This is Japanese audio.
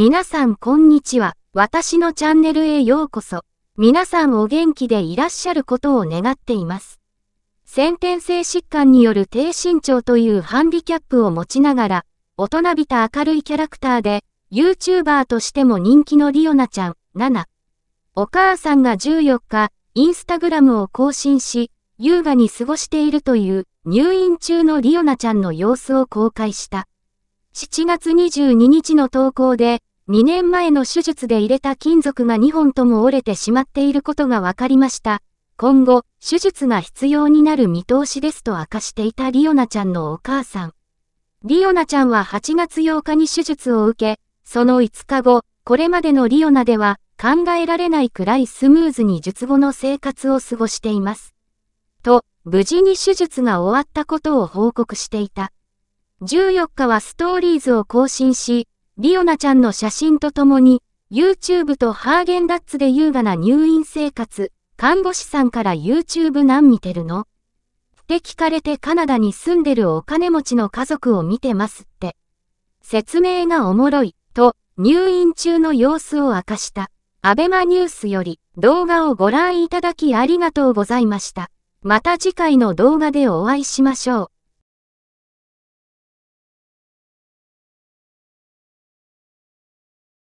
皆さんこんにちは。私のチャンネルへようこそ。皆さんお元気でいらっしゃることを願っています。先天性疾患による低身長というハンディキャップを持ちながら、大人びた明るいキャラクターで、YouTuber としても人気のリオナちゃん、7。お母さんが14日、インスタグラムを更新し、優雅に過ごしているという入院中のリオナちゃんの様子を公開した。7月22日の投稿で、2年前の手術で入れた金属が2本とも折れてしまっていることが分かりました。今後、手術が必要になる見通しですと明かしていたリオナちゃんのお母さん。リオナちゃんは8月8日に手術を受け、その5日後、これまでのリオナでは考えられないくらいスムーズに術後の生活を過ごしています。と、無事に手術が終わったことを報告していた。14日はストーリーズを更新し、リオナちゃんの写真とともに、YouTube とハーゲンダッツで優雅な入院生活、看護師さんから YouTube 何見てるの？って聞かれてカナダに住んでるお金持ちの家族を見てますって。説明がおもろい、と入院中の様子を明かした。アベマニュースより動画をご覧いただきありがとうございました。また次回の動画でお会いしましょう。